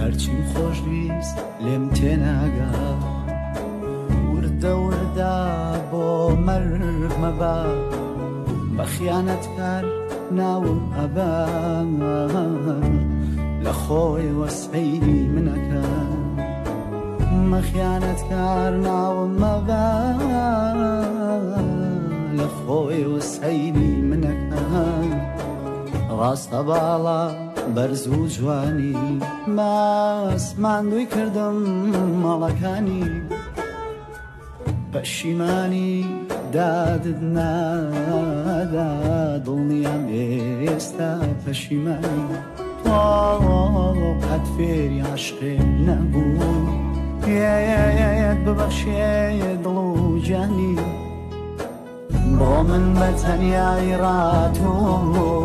هەرچیم خۆشویست لێم تێناگا وردە وردا بۆ مەرگ مەبا بە خیانەت کار ناوم ئەبا لە خۆی وەسپەی منەکە مەخیانەت کار ناوم مەبا لە خۆی وسەیری منەکە ڕاستە باڵە بەرز و جوانی ماسماندوی کردم ماڵەکانی پەشیمانی دادت نادا دڵنیام ئێستا پەشیمانی قەت فێری عشقێ نەبوو یەت ببەخشێ دڵ و جانی بۆ من بە تەنیایی ڕاتۆ